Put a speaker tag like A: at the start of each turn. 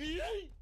A: Yay!